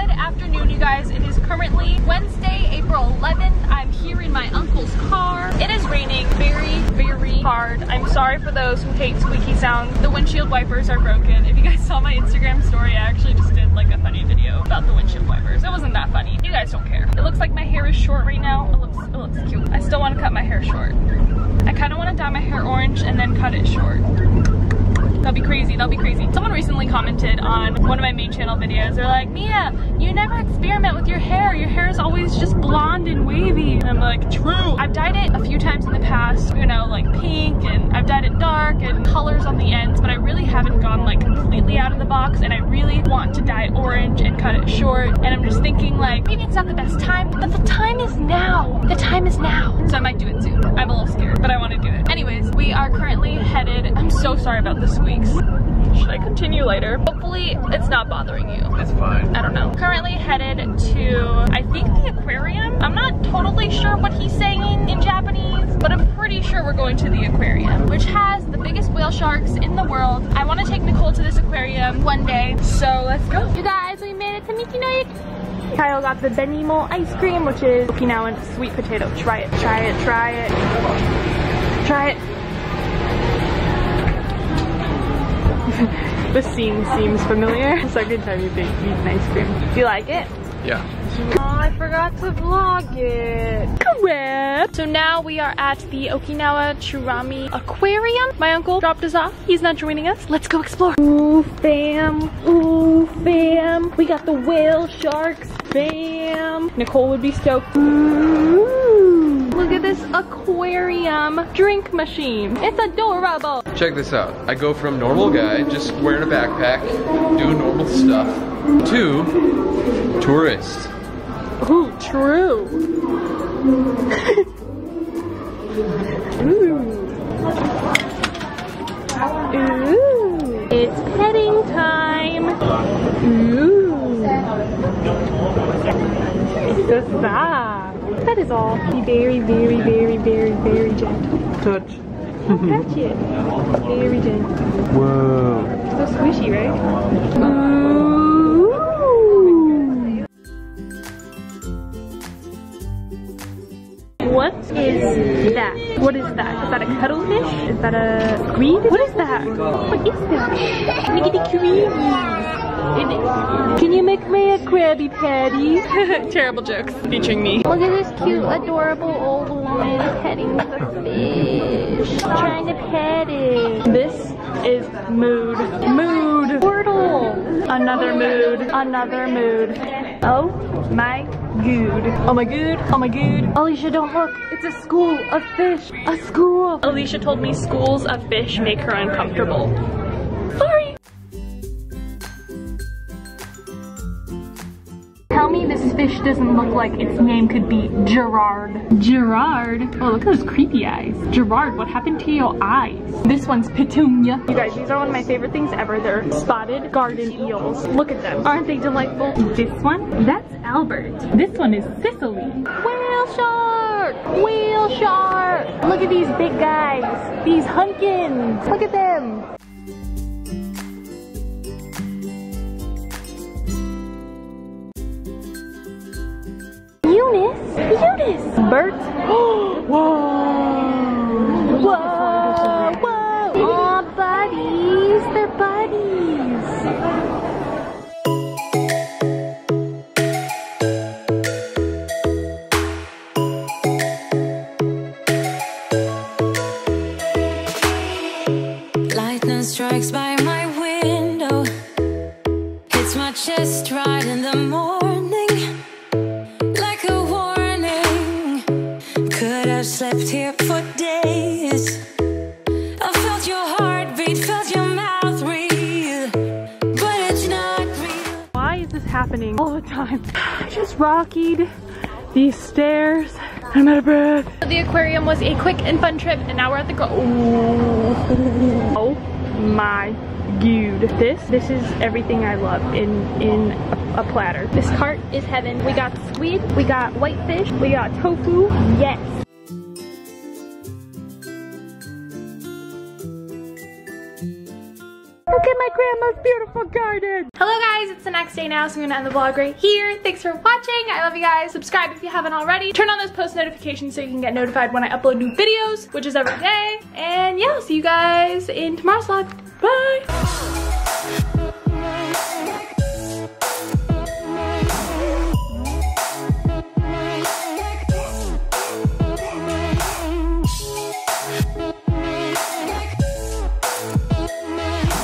Good afternoon, you guys. It is currently Wednesday, April 11th. I'm here in my uncle's car. It is raining very, very hard. I'm sorry for those who hate squeaky sounds. The windshield wipers are broken. If you guys saw my Instagram story, I actually just did like a funny video about the windshield wipers. It wasn't that funny. You guys don't care. It looks like my hair is short right now. It looks, it looks cute. I still want to cut my hair short. I kind of want to dye my hair orange and then cut it short. That'll be crazy, that'll be crazy. Someone recently commented on one of my main channel videos. They're like, Mia, you never experiment with your hair. Your hair is always just blonde and wavy. And I'm like, true. I've dyed it a few times in the past, you know, like pink and I've dyed it dark and colors on the ends, but I really haven't gone like completely out of the box and I really want to dye orange and cut it short. And I'm just thinking like, maybe it's not the best time, but the time is now. The time is now. So I might do it soon. I'm a little scared, but I want to do it. Anyways, we are currently headed, I'm so sorry about the squeak weeks. Should I continue later? Hopefully it's not bothering you. It's fine. I don't know. Currently headed to, I think the aquarium. I'm not totally sure what he's saying in Japanese, but I'm pretty sure we're going to the aquarium, which has the biggest whale sharks in the world. I want to take Nicole to this aquarium one day, so let's go. You guys, we made it to Michi Kyle got the Beni-imo ice cream, which is Okinawan sweet potato. Try it, try it, try it. Try it. the scene seems familiar. Second time you've eaten ice cream. Do you like it? Yeah. Oh, I forgot to vlog it. Correct. So now we are at the Okinawa Churaumi Aquarium. My uncle dropped us off. He's not joining us. Let's go explore. Ooh, fam. Ooh, fam. We got the whale sharks. Bam. Nicole would be stoked. Ooh. Look at this aquarium drink machine. It's adorable. Check this out. I go from normal guy, just wearing a backpack, doing normal stuff, to tourist. Ooh, true. Ooh. Ooh. It's petting time. Ooh. Just that. That is all. Be very, very, very, very, very gentle. Touch. Touch it. Very gentle. Whoa. So squishy, right? Ooh. What is that? What is that? Is that a cuttlefish? Is that a squid? What is that? What is that? Niggity creamy. Can you make me a Krabby Patty? Terrible jokes featuring me. Look at this cute, adorable old woman petting the fish. Trying to pet it. This is mood. Mood. Portal. Another mood. Another mood. Oh my good. Oh my good. Oh my good. Alicia, don't look. It's a school of fish. A school. Alicia told me schools of fish make her uncomfortable. Me this fish doesn't look like its name could be Gerard. Gerard? Oh, look at those creepy eyes. Gerard, what happened to your eyes? This one's Petunia. You guys, these are one of my favorite things ever. They're spotted garden eels. Look at them. Aren't they delightful? This one? That's Albert. This one is Sicily. Whale shark! Whale shark! Look at these big guys. These hunkins. Look at them. Eunice! Bert? Whoa! Whoa! Whoa! Aw, buddies! They're buddies! Lightning strikes by my window. Hits my chest right in the morning. Happening all the time? I just rockied these stairs. I'm out of breath. The aquarium was a quick and fun trip, and now we're at the go. Ooh. Oh my god. This, this is everything I love in in a, a platter. This cart is heaven. We got squid, we got whitefish, we got tofu. Yes. My grandma's beautiful garden. Hello guys, it's the next day now, so I'm gonna end the vlog right here. Thanks for watching. I love you guys. Subscribe if you haven't already. Turn on those post notifications so you can get notified when I upload new videos, which is every day. And yeah, I'll see you guys in tomorrow's vlog. Bye.